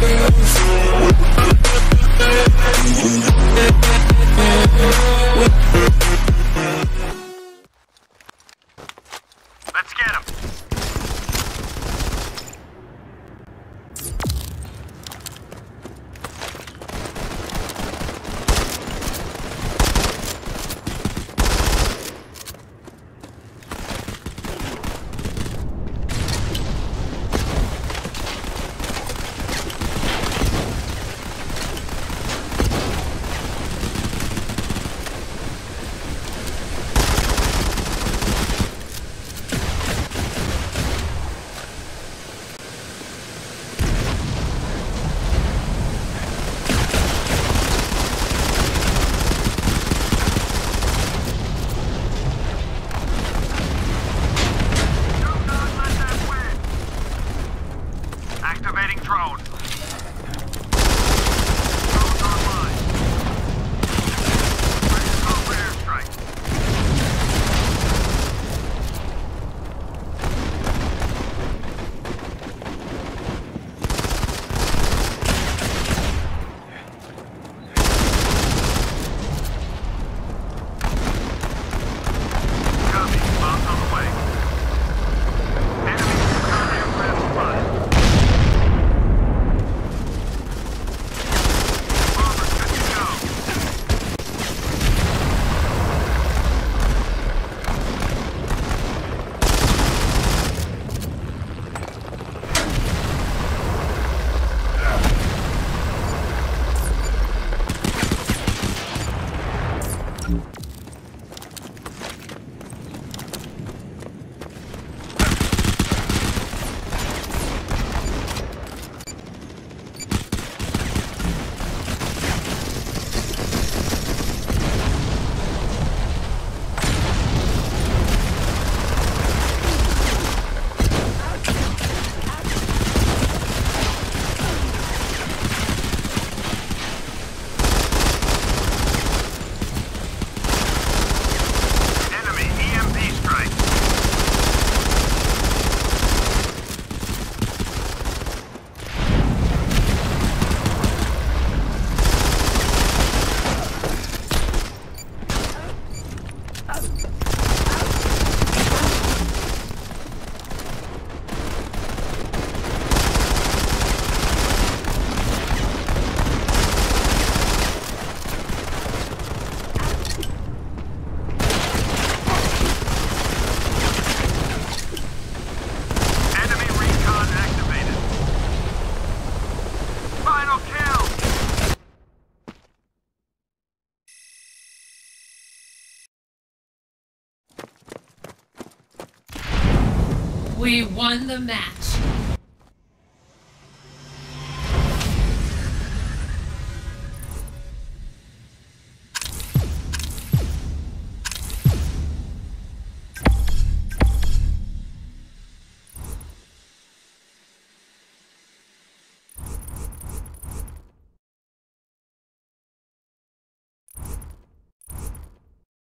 We'll We won the match.